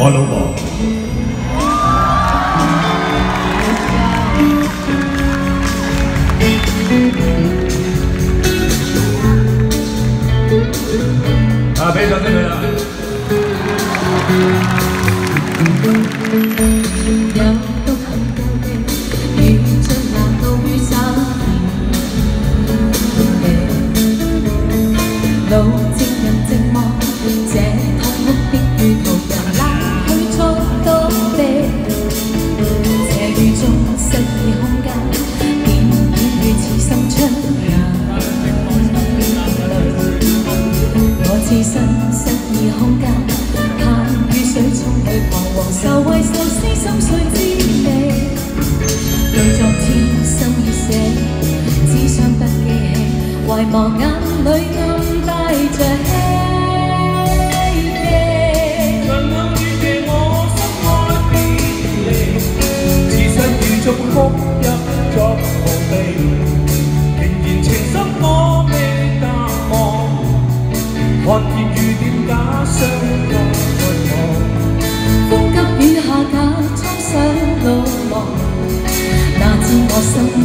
Olha o mal. Parabéns, Adriana. 置身失意空间，盼雨水冲去彷徨，愁为愁思心碎滋味。对昨天心已死，只想不记起，遗忘眼里泪。看见雨点假相拥在我，风急雨下假装失落忙，哪知我心闷。